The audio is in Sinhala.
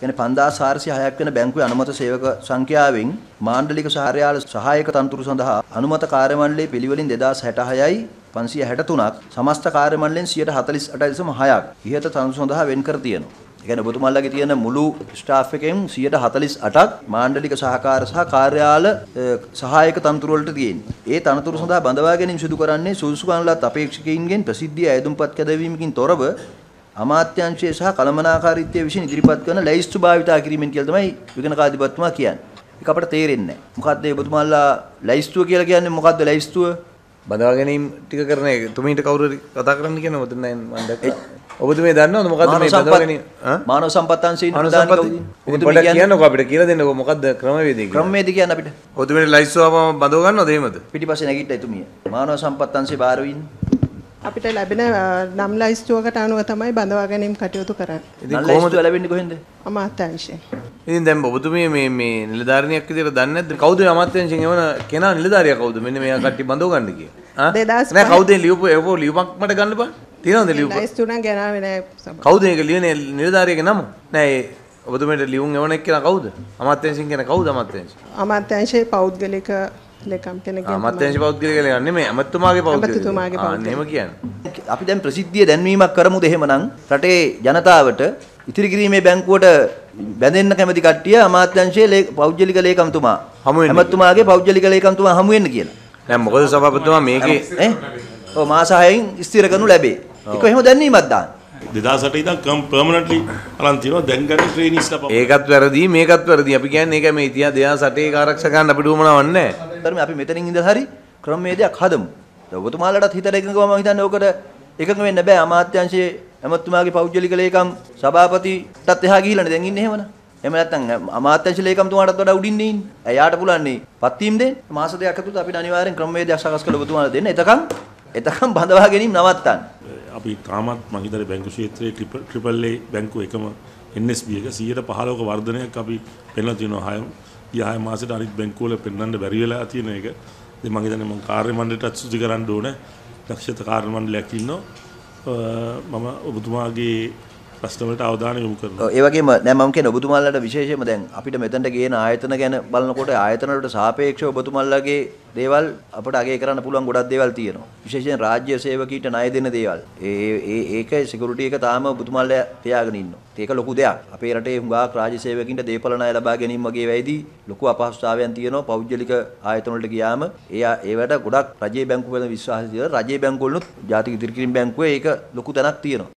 කියන්නේ 5406ක් වෙන බැංකුවේ අනුමත සේවක සංඛ්‍යාවෙන් මාණ්ඩලික සහාරයාල සහායක තනතුරු සඳහා අනුමත කාර්යමණ්ඩලයේ පිළිවෙලින් 2066යි 563ක් සමස්ත කාර්යමණ්ඩලයෙන් 148.6ක් ඉහත තනතුරු සඳහා වෙන් කර තියෙනවා. ඒ කියන්නේ ඔබතුමාලගේ තියෙන මුළු ස්ටාෆ් එකෙන් 148ක් මාණ්ඩලික සහකාර සහ කාර්යාල සහායක තනතුරු වලට තියෙන්නේ. ඒ තනතුරු සඳහා බඳවා ගැනීම සිදු කරන්නේ සුදුසුකම්ලත් අපේක්ෂකයින්ගෙන් ප්‍රසිද්ධිය ඇයදුම්පත් කැදවීමකින් තොරව අමාත්‍යංශය සහ කළමනාකාරීත්වය විසින් ඉදිරිපත් කරන ලැයිස්තු භාවිතා කිරීමෙන් කියලා තමයි විගණකාධිපතිතුමා කියන්නේ. ඒක අපිට තේරෙන්නේ නැහැ. මොකද්ද මේ ඔබතුමාලා ලැයිස්තුව කියලා කියන්නේ මොකද්ද ලැයිස්තුව? බඳවා ගැනීම ටික කරන එක තුමීට කවුරු හරි කතා කරන්න කියන මොකද නෑ මම දැක්කා. ඔබතුමේ දන්නවද මොකද්ද මේ බඳවා ගැනීම? මානව සම්පත් අංශයෙන් ප්‍රධානී කවුද? ඔබතුමී කියන්නකෝ අපිට කියලා දෙන්නකෝ මොකද්ද ක්‍රමවේදය කියලා. ක්‍රමවේද කියන්න අපිට. ඔබතුමේ ලයිස්ට් ආවම බඳව ගන්නවද එහෙමද? පිටිපස්සේ නැගිට්ටා එතුමිය. මානව සම්පත් අංශේ බාර වෙන්නේ. අපිට ලැබෙන නම් ලයිස්තුවකට අනුව තමයි බඳවා ගැනීම කටයුතු කරන්නේ. ඉතින් කොහොමද? ලැබෙන්නේ කොහෙන්ද? අමාත්‍යංශයෙන්. ඉතින් දැන් ඔබතුමිය මේ මේ නිලධාරිනියක් විදිහට දන්නේ නැද්ද? කවුද අමාත්‍යාංශයෙන් එවන කෙනා නිලධාරියා කවුද? මෙන්න මෙයා කට්ටිය බඳව ගන්න කියලා. ආ? 2005 නෑ කවුද මේ ලියපු ඒකෝ ලියුමක් මට ගන්න බෑ තියනවද ලියුම ලයිස්තුව නම් ගෙනාවේ නෑ. කවුද මේක ලියන්නේ නිලධාරියාගේ නම? නෑ ඔබතුමියට ලියුම් එවන එක්කෙනා කවුද? අමාත්‍යාංශයෙන් කියන කවුද අමාත්‍යාංශ අමාත්‍යංශයේ පෞද්ගලික ලේකම් තමයි. අමාත්‍යාංශ පෞද්ගලික කියලා නෙමෙයි අමතුමාගේ පෞද්ගලික අමාත්‍යතුමාගේ ආ පෞද්ගලික. එහෙම කියන්නේ අපි දැන් ප්‍රසිද්ධිය දැන්වීමක් කරමුද එහෙමනම් රටේ ජනතාවට ඉතිරි කිරීමේ බැංකුවට බැඳෙන්න කැමති කට්ටිය අමාත්‍යංශයේ පෞද්ගලික ලේකම්තුමා හමු වෙන්න. ඇමතුමාගේ පෞද්ගලික ලේකම්තුමා හමු වෙන්න කියලා. දැන් මොකද සභාපතිතුමා මේකේ ඈ? ඔව් මාස 6න් ස්ථිර කරනු ලැබේ. ඒක එහෙම දැන්වීමක් දාන්න. 2008 ඉඳන් කම් පර්මනන්ට්ලි අරන් තියෙනවා දැන් ගන්න ට්‍රේනිස්ලා. ඒකත් වැරදි මේකත් වැරදි අපි කියන්නේ ඒක මේ ඉතිහාස 2008 ආරක්ෂකයන් අපිට උවමනාවක් නැහැ ධර්ම අපි මෙතනින් ඉඳලා හරි ක්‍රමවේදයක් හදමු. දැන් ඔබතුමාලටත් හිතට එකඟව මම හිතන්නේ ඕකට එකඟ වෙන්න බෑ අමාත්‍යංශයේ ඇමතුමාගේ පෞද්ගලික ලේකම් සභාපතිටත් එහා ගිහිල්ලානේ දැන් ඉන්නේ එහෙමනම්. එහෙම නැත්නම් අමාත්‍යංශ ලේකම්තුමාටත් වඩා උඩින් ඉන්නේ. එයාට පුළුවන් නේ පත්වීම දෙන්න. මාස දෙකක් ඇතුළත අපිට අනිවාර්යෙන් ක්‍රමවේදයක් සකස් කරලා ඔබතුමාලා දෙන්න. එතකන් එතකන් බඳවා ගැනීම නවත්තන්න. අපි තාමත් මම හිතන්නේ බැංකු ක්ෂේත්‍රයේ ට්‍රිපල් ට්‍රිපල් A බැංකුව එකම NSB එක 115ක වර්ධනයක් අපි පෙන්ලා තියෙනවා හය ගිය හය මාසෙට අනිත් බැංකුව වල පෙන්වන්න බැරි වෙලා තියෙන එක. ඉතින් මම හිතන්නේ මම කාර්ය මණ්ඩලයටත් සුචි කරන්න ඕනේ. දක්ෂත කාර්ය මණ්ඩලයක් ඉන්නවා. අ, මම ඔබතුමාගේ ප්‍රශ්න වලට අවධානය යොමු කරනවා. ඔව්, ඒ වගේම දැන් මම කියන්නේ ඔබතුමාලට විශේෂයෙන්ම දැන් අපිට මෙතනට ගේන ආයතන ගැන බලනකොට ආයතන වලට සාපේක්ෂව ඔබතුමාලගේ දේවල් අපිට අගය කරන්න පුළුවන් ගොඩක් දේවල් තියෙනවා. විශේෂයෙන් රාජ්‍ය සේවකීට ණය දෙන දේවල්. ඒ ඒ ඒක සිකියුරිටි එක තාම ඔබතුමාලා තියාගෙන ඉන්නවා. ඒක ලොකු දෙයක්. අපේ රටේ හුඟක් රාජ්‍ය සේවකින්ට දේපල ණය ලබා ගැනීම වගේ වෙයිදී ලොකු අපහසුතාවයන් තියෙනවා. පෞද්ගලික ආයතන වලට ගියාම ඒ ඒවට ගොඩක් රජයේ බැංකුවල විශ්වාසය තියෙනවා. රජයේ බැංකුවලුත් ජාතික ඉදිරිකිරීම බැංකුවේ ඒක ලොකු තැනක් තියෙනවා.